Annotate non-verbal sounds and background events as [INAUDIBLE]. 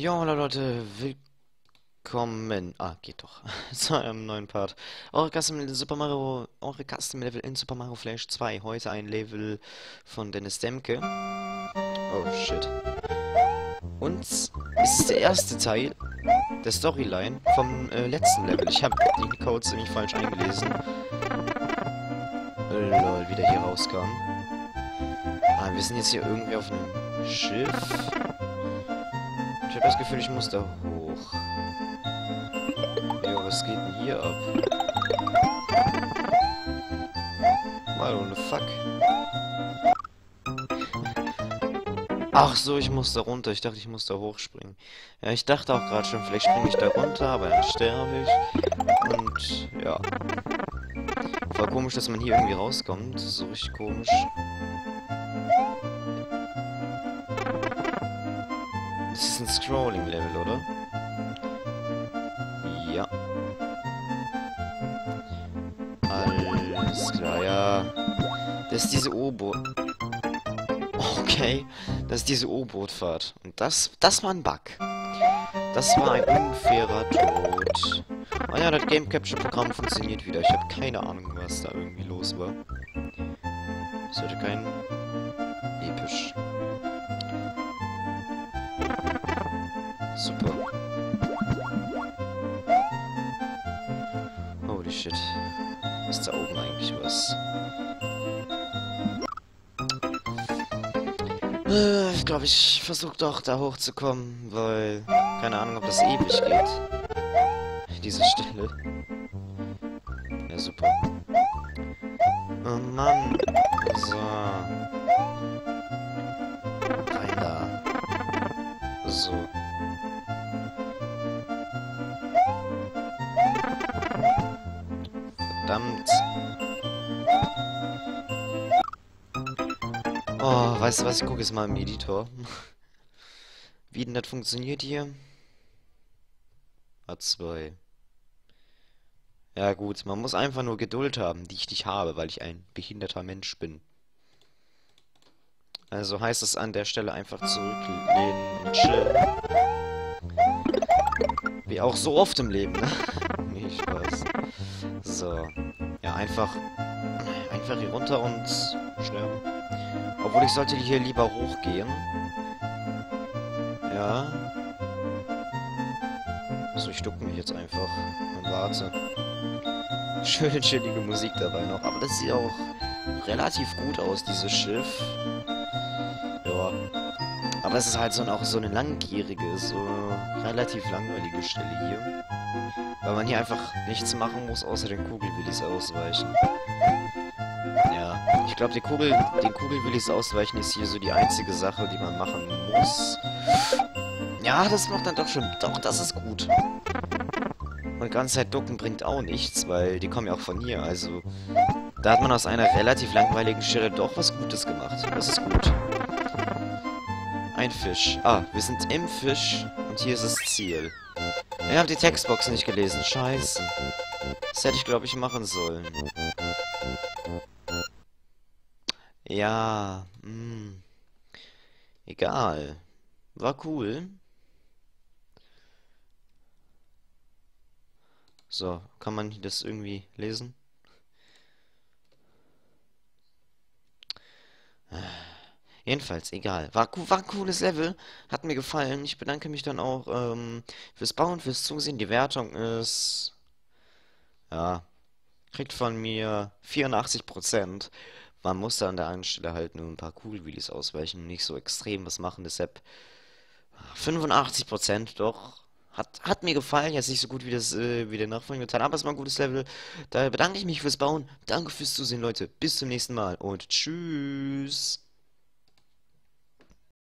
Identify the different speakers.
Speaker 1: Ja, Leute, willkommen. Ah, geht doch. [LAUGHS] Zu einem neuen Part. Eure Custom Super Mario, eure Custom Level in Super Mario Flash 2. Heute ein Level von Dennis Demke. Oh shit. Und es ist der erste Teil der Storyline vom äh, letzten Level. Ich habe die Codes nämlich falsch eingelesen. Lol, wie der hier rauskam. Ah, wir sind jetzt hier irgendwie auf einem Schiff. Habe das Gefühl, ich muss da hoch. Jo, was geht denn hier ab? Mal ohne Fuck. Ach so, ich muss da runter. Ich dachte, ich muss da hochspringen. Ja, ich dachte auch gerade schon, vielleicht springe ich da runter, aber dann sterbe ich. Und, ja. Voll komisch, dass man hier irgendwie rauskommt. So richtig komisch. Das ist ein Scrolling-Level, oder? Ja. Alles klar, ja. Das ist diese U-Boot. Okay, das ist diese U-Boot-Fahrt. Und das, das war ein Bug. Das war ein unfairer Tod. Ah ja, das Game Capture Programm funktioniert wieder. Ich habe keine Ahnung, was da irgendwie los war. Sollte kein episch. Super. Holy shit. Ist da oben eigentlich was? Äh, ich glaube, ich versuche doch da hochzukommen, weil... Keine Ahnung, ob das ewig geht. Diese Stelle. Ja, super. Oh Mann. So. Rein da. So. Verdammt. Oh, weißt du was? Ich gucke jetzt mal im Editor. [LAUGHS] Wie denn das funktioniert hier? A2. Ja gut, man muss einfach nur Geduld haben, die ich nicht habe, weil ich ein behinderter Mensch bin. Also heißt es an der Stelle einfach zurücklehnen und chillen. Wie auch so oft im Leben, ne? [LAUGHS] nee, Spaß. So. Ja, einfach... Einfach hier runter und sterben. Obwohl, ich sollte hier lieber hochgehen. Ja. So, ich ducke mich jetzt einfach und warte. Schöne, chillige Musik dabei noch. Aber das sieht auch relativ gut aus, dieses Schiff. Ja. Es ist halt so, auch so eine langjährige, so relativ langweilige Stelle hier. Weil man hier einfach nichts machen muss, außer den Kugelwillis ausweichen. Ja, ich glaube, die Kugel, den Kugelwillis ausweichen ist hier so die einzige Sache, die man machen muss. Ja, das macht dann doch schon... Doch, das ist gut. Und ganze Zeit ducken bringt auch nichts, weil die kommen ja auch von hier, also... Da hat man aus einer relativ langweiligen Stelle doch was Gutes gemacht. Das ist gut. Ein Fisch. Ah, wir sind im Fisch und hier ist das Ziel. Ich habe die Textbox nicht gelesen. Scheiße. Das hätte ich, glaube ich, machen sollen. Ja, mh. Hm. Egal. War cool. So, kann man das irgendwie lesen? Jedenfalls, egal. War, war ein cooles Level. Hat mir gefallen. Ich bedanke mich dann auch ähm, fürs Bauen, fürs Zusehen. Die Wertung ist... Ja, kriegt von mir 84%. Man muss da an der einen Stelle halt nur ein paar Kugelwheelies ausweichen, nicht so extrem was machen, deshalb 85% doch. Hat, hat mir gefallen, jetzt nicht so gut wie das äh, wie der nachfolgende Teil, aber es war ein gutes Level. Daher bedanke ich mich fürs Bauen. Danke fürs Zusehen, Leute. Bis zum nächsten Mal und tschüss.